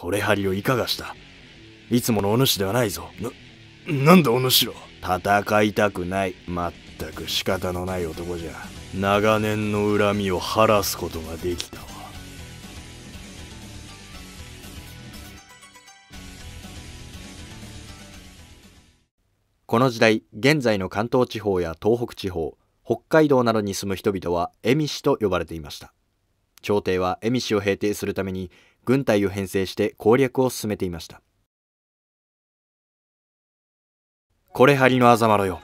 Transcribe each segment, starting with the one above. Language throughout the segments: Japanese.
これ張りをいかがした？いつものお主ではないぞ。ななんだお主ら戦いたくない。まったく仕方のない男じゃ。長年の恨みを晴らすことができたわ。この時代現在の関東地方や東北地方北海道などに住む人々は蝦夷氏と呼ばれていました。朝廷は蝦夷氏を平定するために軍隊を編成して攻略を進めていました。これ張りのあざまろよ。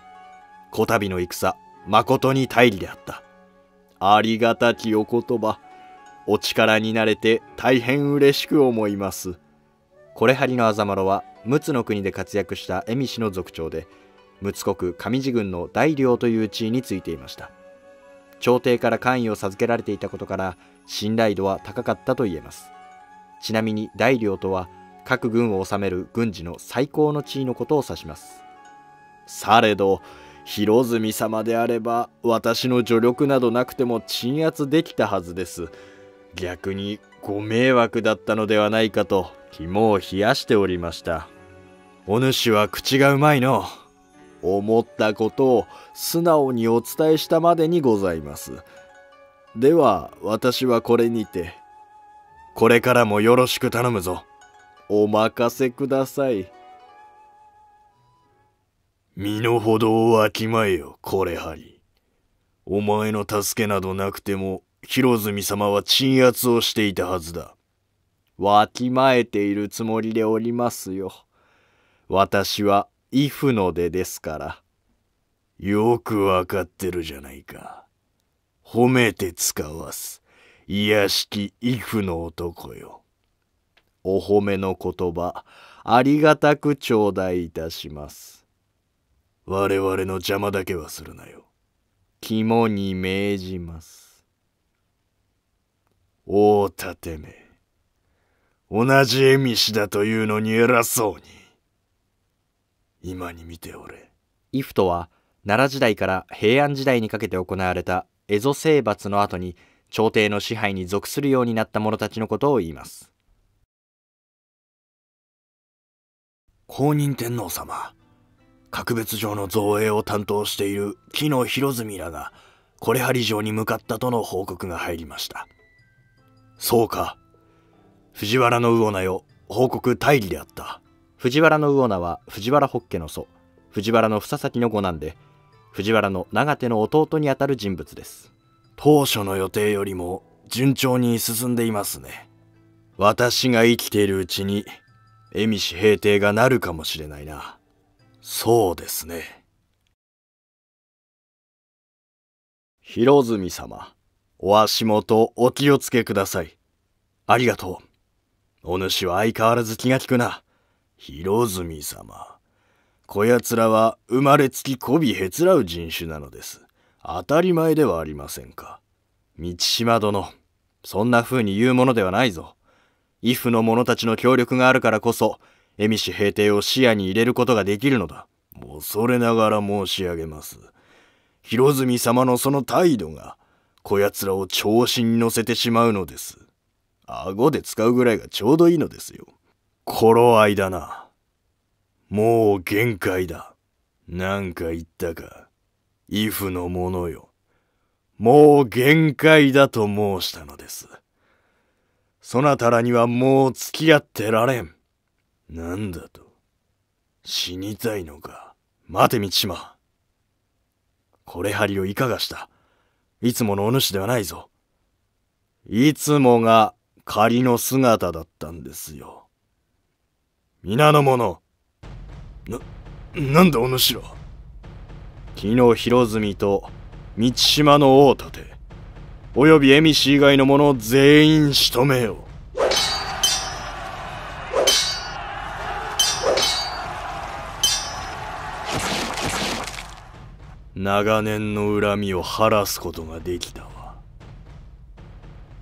こたびの戦誠に大利であった。ありがたきお言葉。お力になれて大変嬉しく思います。これ張りのあざまろは陸奥の国で活躍した蝦夷氏の族長で陸奥国上地郡の大領という地位についていました。朝廷から官位を授けられていたことから信頼度は高かったと言えます。ちなみに大領とは各軍を治める軍事の最高の地位のことを指します。されど広住様であれば私の助力などなくても鎮圧できたはずです。逆にご迷惑だったのではないかと肝を冷やしておりました。お主は口がうまいの。思ったことを素直にお伝えしたまでにございます。では私はこれにて。これからもよろしく頼むぞお任せください身の程をわきまえよこれはりお前の助けなどなくても広住様は鎮圧をしていたはずだわきまえているつもりでおりますよ私はイフの出ですから。よくわかってるじゃないか。褒めて使わす。癒しきイフの男よ。お褒めの言葉、ありがたく頂戴いたします。我々の邪魔だけはするなよ。肝に銘じます。大立め。同じ絵見だというのに偉そうに。今に見ておれ。イフとは奈良時代から平安時代にかけて行われた蝦夷征伐の後に朝廷の支配に属するようになった者たちのことを言います。公認天皇様、格別城の造営を担当している木野広住らがこれ張城に向かったとの報告が入りました。そうか。藤原の魚名よ、報告大理であった。藤原の魚名は藤原北家の祖藤原の房崎の五男で藤原の長手の弟にあたる人物です当初の予定よりも順調に進んでいますね。私が生きているうちに恵美氏平定がなるかもしれないな。そうですね。広住様お足元お気をつけください。ありがとう。お主は相変わらず気が利くな。広住様。こやつらは生まれつき媚びへつらう人種なのです。当たり前ではありませんか。道島殿、そんな風に言うものではないぞ。イフの者たちの協力があるからこそ、恵美氏平定を視野に入れることができるのだ。恐れながら申し上げます。広住様のその態度が、こやつらを調子に乗せてしまうのです。顎で使うぐらいがちょうどいいのですよ。頃合いだな。もう限界だ。なんか言ったか。イフのものよ。もう限界だと申したのです。そなたらにはもう付き合ってられん。なんだと。死にたいのか。待て、満島。これ張りをいかがしたいつものお主ではないぞ。いつもが仮の姿だったんですよ。皆の者ななんだお主ら木の広住と道島の大盾および恵美氏以外の者を全員仕留めよ。う長年の恨みを晴らすことができたわ。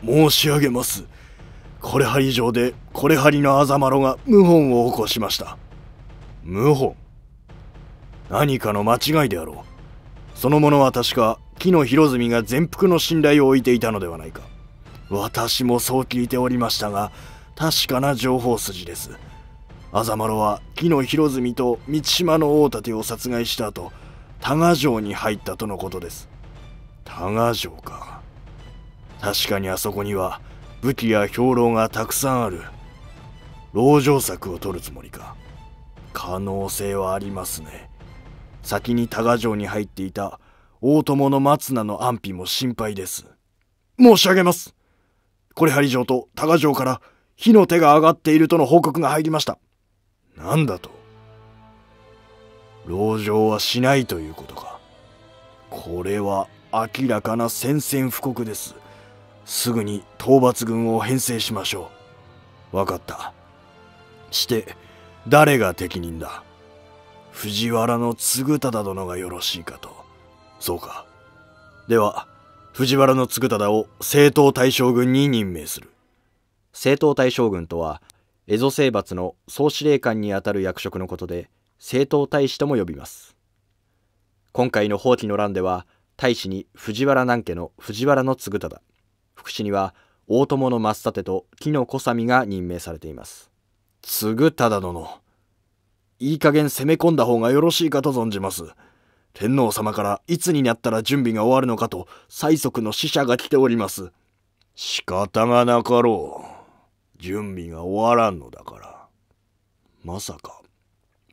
申し上げます。これ張り城でこれ張りのあざまろが謀反を起こしました。謀反？何かの間違いであろう。その者は確か木の広住が全幅の信頼を置いていたのではないか。私もそう聞いておりましたが確かな情報筋です。麻丸は木の広住と満島の大立を殺害した後多賀城に入ったとのことです。多賀城か。確かにあそこには武器や兵糧がたくさんある。籠城策を取るつもりか。可能性はありますね。先に多賀城に入っていた大友の松名の安否も心配です。申し上げます。これ張城と多賀城から火の手が上がっているとの報告が入りました。何だと。籠城はしないということか。これは明らかな宣戦布告です。すぐに討伐軍を編成しましょう。分かった。して誰が適任だ。藤原の継忠殿がよろしいかと。そうか。では藤原の継忠を正統大将軍に任命する。正統大将軍とは蝦夷征伐の総司令官にあたる役職のことで正統大使とも呼びます。今回の放棄の乱では大使に藤原南家の藤原の継忠。副使には大友の増立と木の小三が任命されています。継忠殿いい加減攻め込んだ方がよろしいかと存じます。天皇様からいつになったら準備が終わるのかと催促の使者が来ております。仕方がなかろう。準備が終わらんのだから。まさか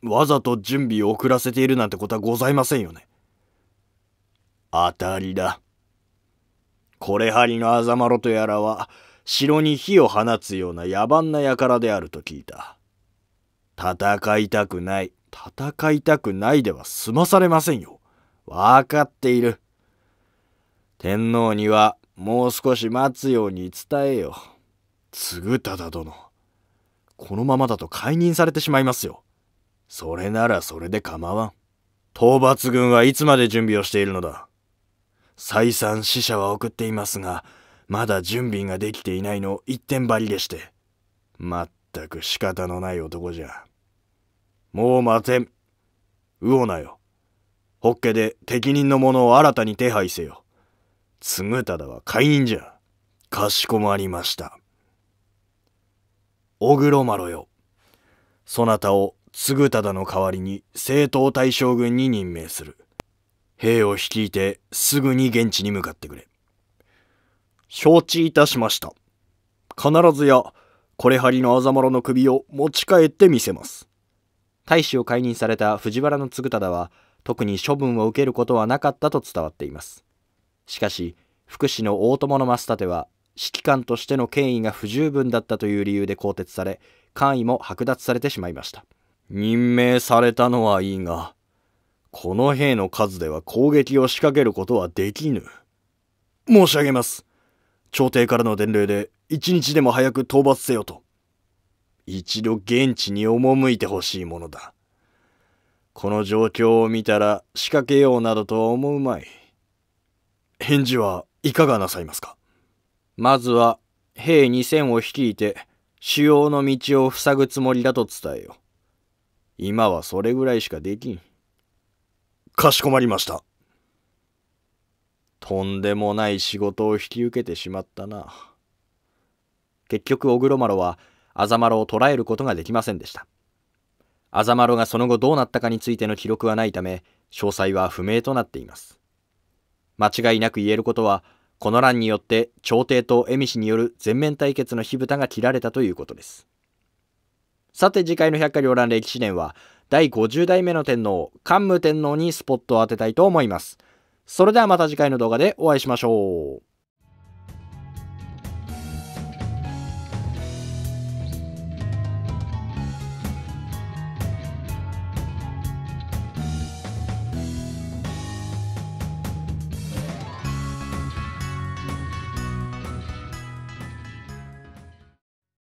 わざと準備を遅らせているなんてことはございませんよね。当たりだ。これはりのあざまろとやらは城に火を放つような野蛮な輩であると聞いた。戦いたくない戦いたくないでは済まされませんよ。わかっている。天皇にはもう少し待つように伝えよ。継忠殿。このままだと解任されてしまいますよ。それならそれで構わん。討伐軍はいつまで準備をしているのだ再三死者は送っていますが、まだ準備ができていないの一点張りでして。まったく仕方のない男じゃ。もう待てん。魚なよ。ホッケで適任の者を新たに手配せよ。継忠は解任じゃ。かしこまりました。小黒麻呂よ。そなたを継忠の代わりに正統大将軍に任命する。兵を率いてすぐに現地に向かってくれ。承知いたしました。必ずや、これはりのあざまろの首を持ち帰ってみせます。大使を解任された藤原継忠は特に処分を受けることはなかったと伝わっています。しかし福祉の大友の増立は指揮官としての権威が不十分だったという理由で更迭され官位も剥奪されてしまいました。任命されたのはいいがこの兵の数では攻撃を仕掛けることはできぬ。申し上げます。朝廷からの伝令で一日でも早く討伐せよと。一度現地に赴いてほしいものだ。この状況を見たら仕掛けようなどとは思うまい。返事はいかがなさいますか？まずは兵2000を率いて主要の道を塞ぐつもりだと伝えよ。今はそれぐらいしかできん。かしこまりました。とんでもない仕事を引き受けてしまったな。結局、小黒丸はアザマロを捕らえることができませんでした。アザマロがその後どうなったかについての記録はないため、詳細は不明となっています。間違いなく言えることは、この乱によって朝廷と恵美氏による全面対決の火蓋が切られたということです。さて次回の百花繚乱歴史伝は、第50代目の天皇、桓武天皇にスポットを当てたいと思います。それではまた次回の動画でお会いしましょう。